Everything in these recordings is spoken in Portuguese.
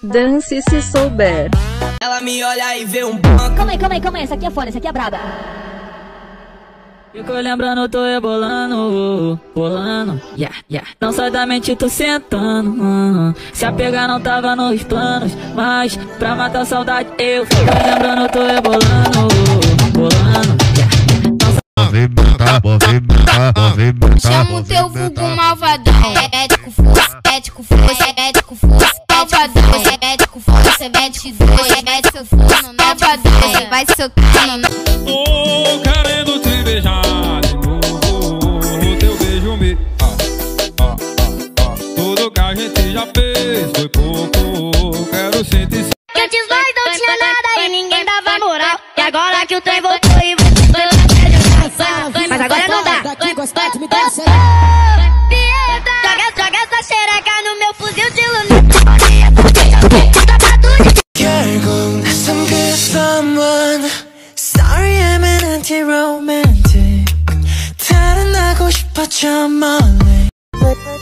Dance se souber. Ela me olha e vê um banco. Calma aí, calma aí, calma aí. Essa aqui é foda, essa aqui é braba. Fico lembrando, tô rebolando, bolando, yeah, yeah. Não sai da mente, tô sentando. Se a pegar não tava nos planos, mas pra matar a saudade eu fico lembrando, tô rebolando, bolando, Chama o teu vulgo malvadão. É médico força, médico força, médico força, malvadão. É médico força, é médico força, é médico força, malvadão. Vai socando. Tô querendo te beijar de novo. O teu beijo me. Ah, ah, ah, ah. Tudo que a gente já fez foi pouco. Quero sentir. Que antes nós não tinha nada e ninguém dava moral. E agora que o trem voltou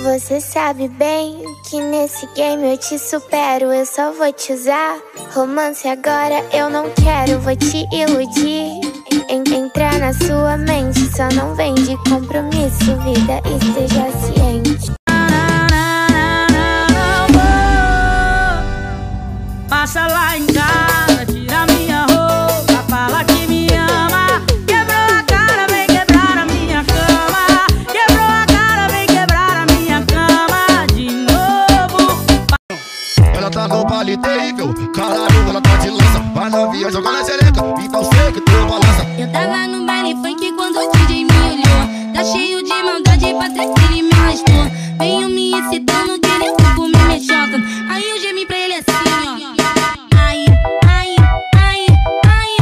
Você sabe bem que nesse game eu te supero. Eu só vou te usar. Romance agora eu não quero. Vou te iludir. En entrar na sua mente. Só não vem de compromisso, vida. Esteja ciente. Baile terrível, caralho, ela tá de lança. Vai novinha jogando a xereca, então sei que tu balança. Eu tava no baile funk quando o DJ me olhou. Tá cheio de maldade que ele me arrastou. Venho me excitando, querendo comer me choca. Aí eu gemi pra ele assim, ó. Ai, ai, ai, ai.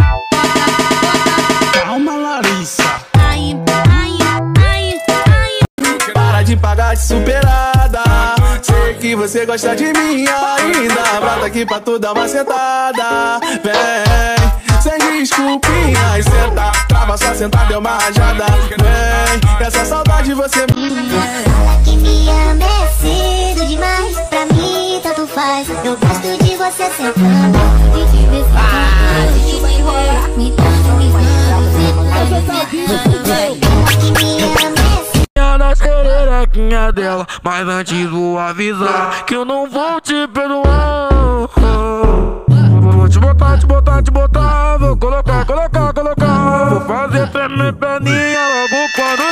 Calma, Larissa. Ai, ai, ai, ai. Para de pagar de superada Sei que você gosta de mim. Ainda Brota aqui pra tu dar uma sentada. Vem, sem desculpinhas Senta, trava sua sentada, é uma rajada. Vem, essa saudade você Fala que me ama é cedo demais, pra mim tanto faz. Eu gosto de você sentando, de me dando, me dando, me dando. Que me ama é cedo. na xerequinha dela Mas antes vou avisar Que eu não vou te perdoar. Vou te botar, te botar, te botar Vou colocar, colocar, colocar. Vou fazer tremer perninha Logo quando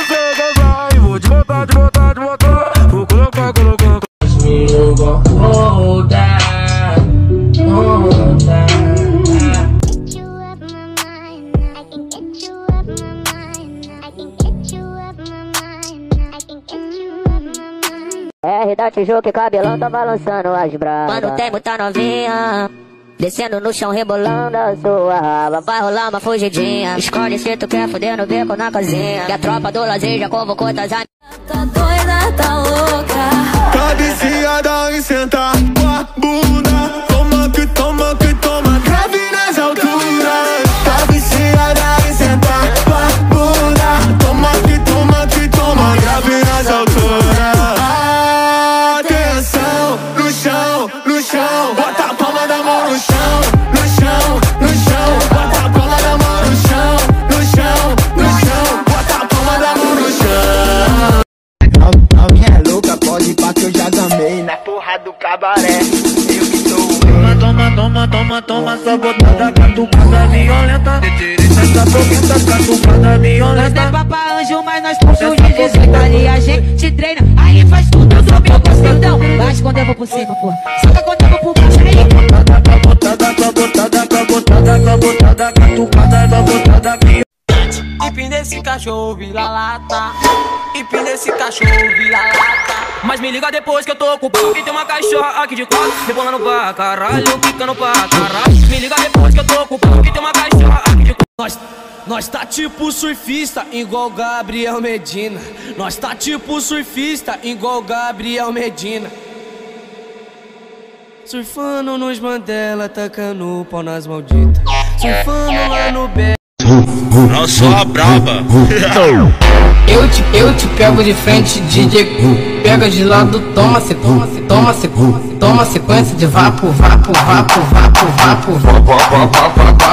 R da Tijuca, cabelão tá balançando as bravas. Mano, tem muita novinha. Descendo no chão, rebolando a sua raba. Vai rolar uma fugidinha. Escolhe se tu quer fuder no beco na casinha. Que a tropa do lazer já convocou das amigas. Tá doida, tá louca. Cabeceada e sentar com a bunda Toma, toma, toma, só botada catucada violenta. Essa boqueta catucada Nós violenta. é papa anjo, mas nós puxamos de 18 ali a gente treina. Aí faz tudo sob o costadão. Bate quando eu vou por cima, pô. Saca quando eu vou por baixo, aí. Botada, botada, botada, botada, botada, catucada, botada violenta. Hip nesse cachorro vira lata. Hip nesse cachorro vira lata. Mas me liga depois que eu tô ocupado. E tem uma cachorra aqui de quatro. Rebolando pra caralho, quicando pra caralho. Me liga depois que eu tô ocupado. E tem uma cachorra aqui de quatro. Nós, nós tá tipo surfista, igual Gabriel Medina. Nós tá tipo surfista, igual Gabriel Medina. Surfando nos Mandela, tacando o pau nas malditas. Surfando lá no Bé. Não sou a braba. Eu te, eu te pego de frente, DJ. Pega de lado, toma sequência, toma sequência, toma sequência de vapo, vapo, vapo, vapo, vapo, vapo, vapo, vapo, vapo, vapo,